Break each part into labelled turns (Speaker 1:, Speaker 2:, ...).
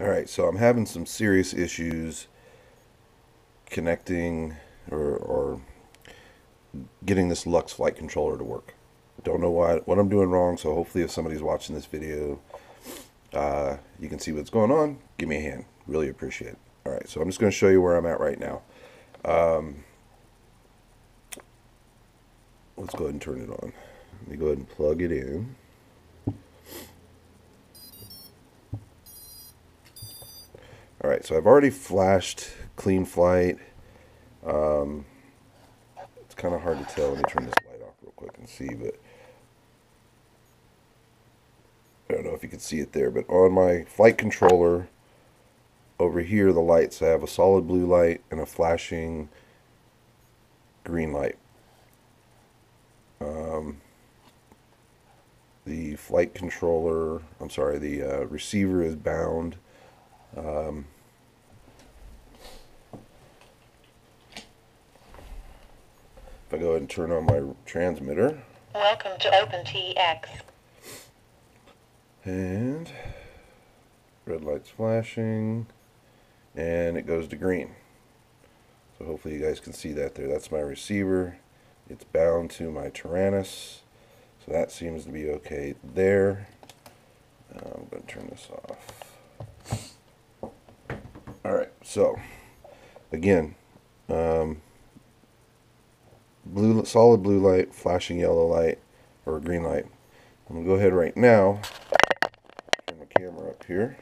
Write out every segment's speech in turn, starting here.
Speaker 1: Alright, so I'm having some serious issues connecting or, or getting this Lux flight controller to work. Don't know why, what I'm doing wrong, so hopefully if somebody's watching this video, uh, you can see what's going on. Give me a hand. Really appreciate it. Alright, so I'm just going to show you where I'm at right now. Um, let's go ahead and turn it on. Let me go ahead and plug it in. Alright, so I've already flashed Cleanflight. Um, it's kind of hard to tell. Let me turn this light off real quick and see, but I don't know if you can see it there, but on my flight controller over here, the lights, I have a solid blue light and a flashing green light. Um, the flight controller, I'm sorry, the uh, receiver is bound um, if I go ahead and turn on my transmitter.
Speaker 2: Welcome to OpenTX.
Speaker 1: And red light's flashing and it goes to green. So hopefully you guys can see that there. That's my receiver. It's bound to my Taranis. So that seems to be okay there. I'm going to turn this off. So again, um, blue, solid blue light, flashing yellow light, or green light. I'm going to go ahead right now, turn the camera up here.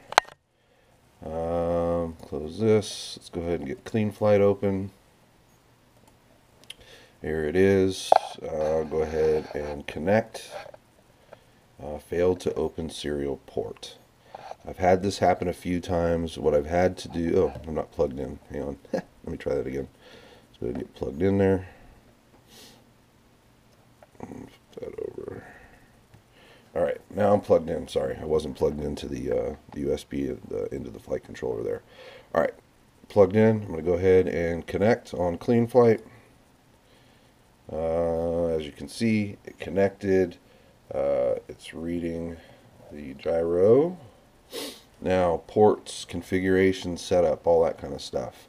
Speaker 1: Um, close this. Let's go ahead and get Cleanflight open. Here it is. Uh, go ahead and connect. Uh, failed to open serial port. I've had this happen a few times. What I've had to do, oh, I'm not plugged in. Hang on. Let me try that again. Let's go ahead and get plugged in there. Flip that over. All right, now I'm plugged in. Sorry, I wasn't plugged into the, uh, the USB the, into the flight controller there. All right, plugged in. I'm going to go ahead and connect on Cleanflight. Uh, as you can see, it connected. Uh, it's reading the gyro. Now, ports, configuration, setup, all that kind of stuff.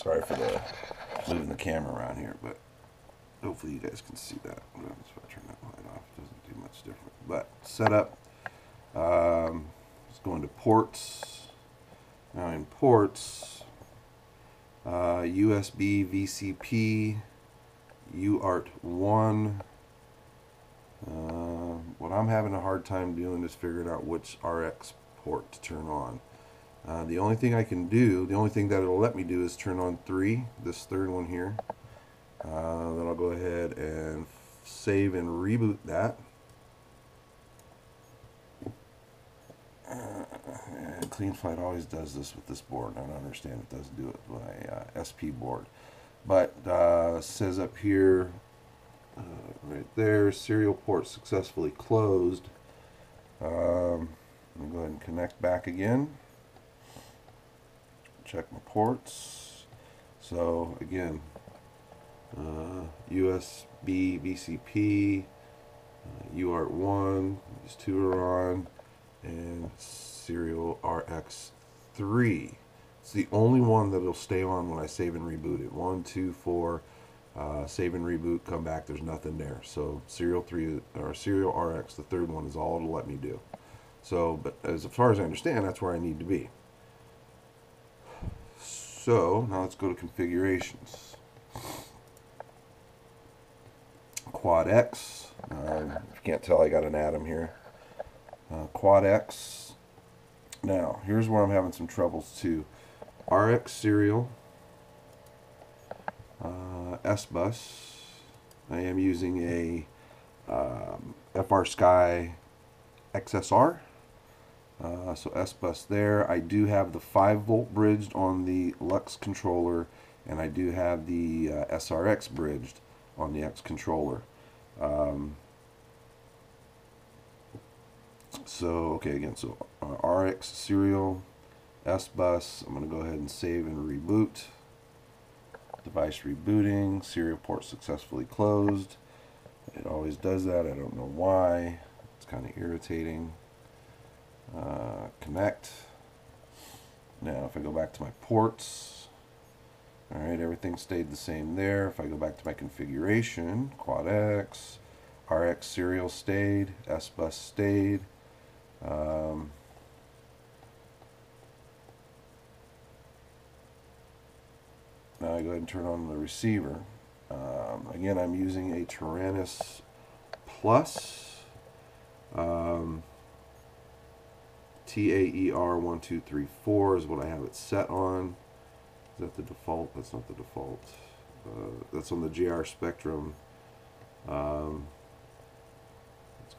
Speaker 1: Sorry for the moving the camera around here, but hopefully you guys can see that. I turn that light off, it doesn't do much different. But setup, um, let's go into ports. Now in ports, uh, USB VCP, UART1. Uh, what I'm having a hard time doing is figuring out which RX port to turn on. Uh, the only thing I can do, the only thing that it'll let me do is turn on 3, this third one here. Uh, then I'll go ahead and save and reboot that. And Cleanflight always does this with this board. I don't understand it doesn't do it with my uh, SP board. But uh, says up here, uh, right there, serial port successfully closed. Um, let me go ahead and connect back again. Check my ports. So again, uh, USB, VCP, uh, UART1, these two are on, and serial RX3. It's the only one that will stay on when I save and reboot it. One, two, four, uh, save and reboot, come back, there's nothing there. So serial 3, or serial RX, the third one, is all it'll let me do. So, but as far as I understand, that's where I need to be. So, now let's go to configurations. Quad X. Um, if you can't tell, I got an atom here. Uh, Quad X. Now, here's where I'm having some troubles too. RX serial. Uh, S-Bus. I am using a um, FrSky XSR. Uh, so S-Bus there. I do have the 5 volt bridged on the Lux controller and I do have the uh, SRX bridged on the X controller. Um, so, okay, again, so uh, RX serial, S-Bus. I'm going to go ahead and save and reboot. Device rebooting. Serial port successfully closed. It always does that. I don't know why. It's kind of irritating. Uh, connect. Now, if I go back to my ports, all right, everything stayed the same there. If I go back to my configuration, quad X, RX serial stayed, S bus stayed. Um, now I go ahead and turn on the receiver. Um, again, I'm using a Taranis Plus. Um, TAER1234 is what I have it set on. Is that the default? That's not the default. Uh, that's on the JR Spektrum. Um,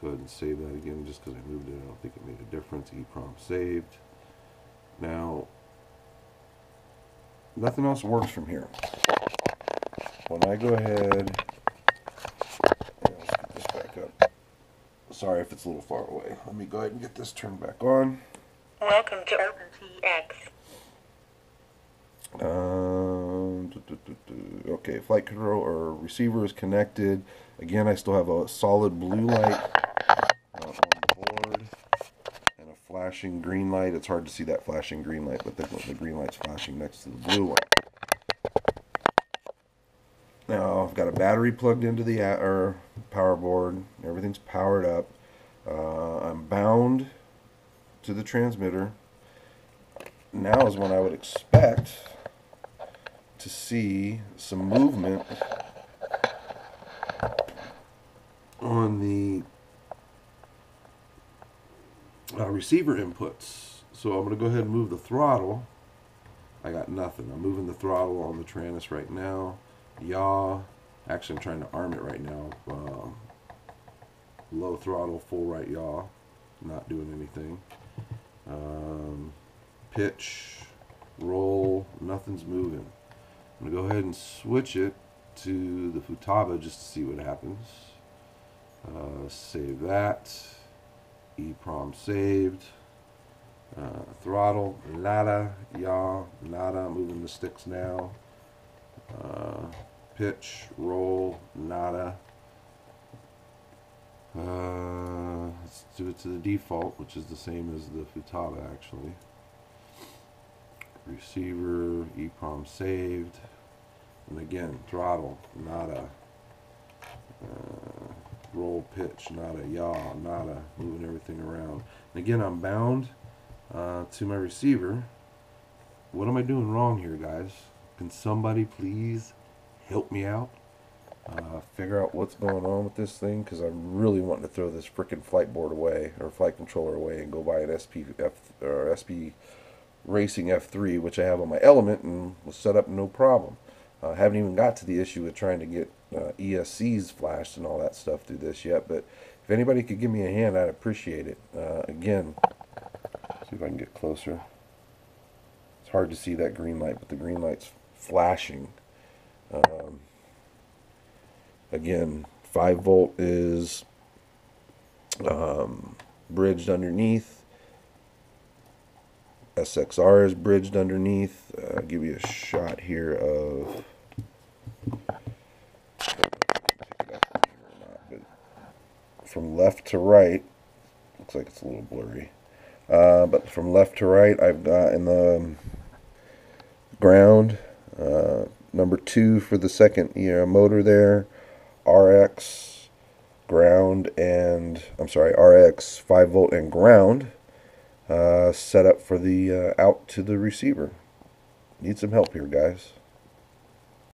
Speaker 1: go ahead and save that again just because I moved it. I don't think it made a difference. EEPROM saved. Now, nothing else works from here. When I go ahead, let's get this back up. Sorry if it's a little far away. Let me go ahead and get this turned back on.
Speaker 2: Welcome to OpenTX.
Speaker 1: Um, du- du- du. okay, flight control or receiver is connected. Again, I still have a solid blue light uh, on the board and a flashing green light. It's hard to see that flashing green light, but the, the green light's flashing next to the blue one. Now I've got a battery plugged into the or power board. Everything's powered up. Uh, I'm bound to the transmitter. Now is when I would expect to see some movement on the uh, receiver inputs. So I'm going to go ahead and move the throttle. I got nothing. I'm moving the throttle on the Taranis right now. Yaw. Actually, I'm trying to arm it right now. Um, low throttle, full right yaw. Not doing anything. Um, pitch, roll, nothing's moving. I'm gonna go ahead and switch it to the Futaba just to see what happens. Uh, save that. EEPROM saved. Uh, throttle, nada, yaw, nada. Moving the sticks now. Uh, pitch, roll, nada. Uh, let's do it to the default, which is the same as the Futaba actually. Receiver, EEPROM saved. And again, throttle, nada. Roll pitch, nada. Yaw, nada. Moving everything around. And again, I'm bound uh, to my receiver. What am I doing wrong here, guys? Can somebody please help me out? Uh, figure out what's going on with this thing because I'm really wanting to throw this freaking flight board away or flight controller away and go buy an SP F or SP Racing F3, which I have on my Element and was set up no problem. I uh, haven't even got to the issue of trying to get uh, ESCs flashed and all that stuff through this yet. But if anybody could give me a hand, I'd appreciate it. Uh, again, see if I can get closer. It's hard to see that green light, but the green light's flashing. Um, again, 5 volt is um, bridged underneath. SXR is bridged underneath. Uh, I'll give you a shot here of. From left to right, looks like it's a little blurry. Uh, but from left to right, I've got in the um, ground uh, number two for the second ER motor there, RX ground and I'm sorry RX 5 volt and ground uh, set up for the uh, out to the receiver. Need some help here, guys.